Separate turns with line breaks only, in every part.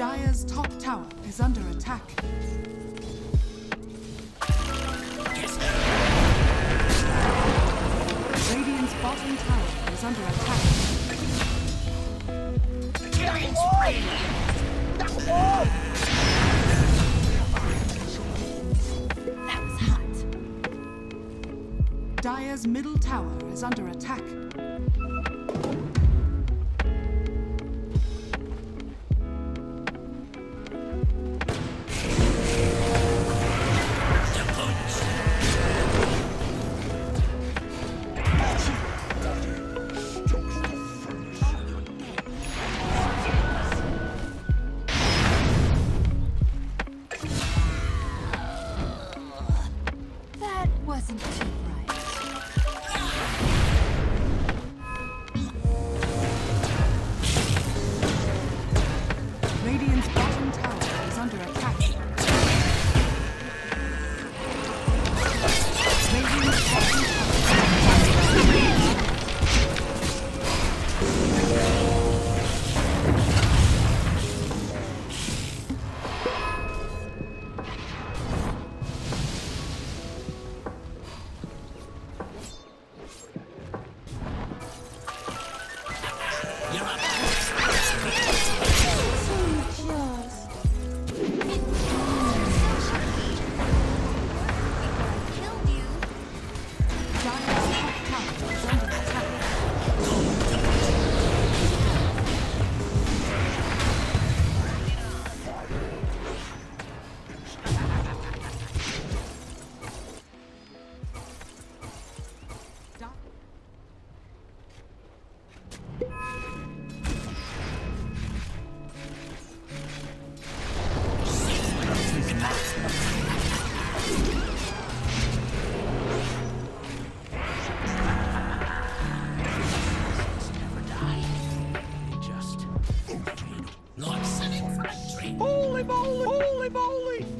Dire's top tower is under attack. Yes. Radiant's bottom tower is under attack.
That was hot.
Dire's middle tower is under attack.
Holy moly! Holy moly!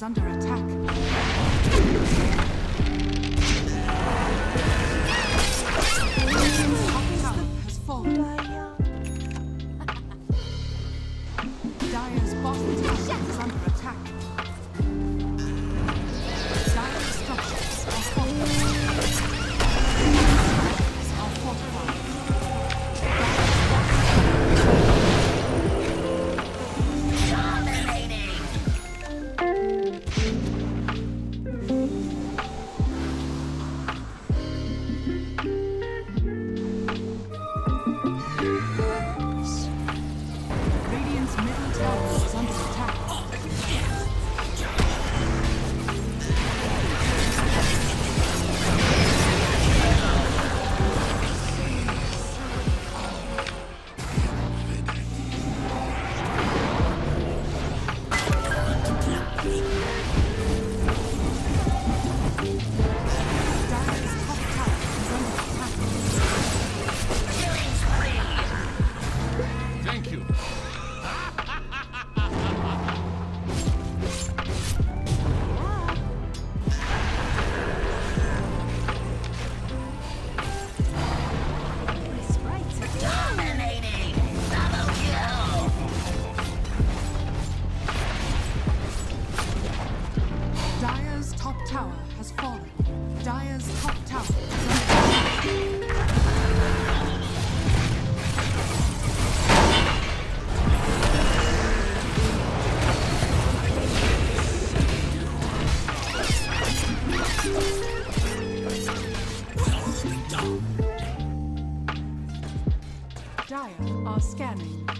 is under attack. Dire are scanning.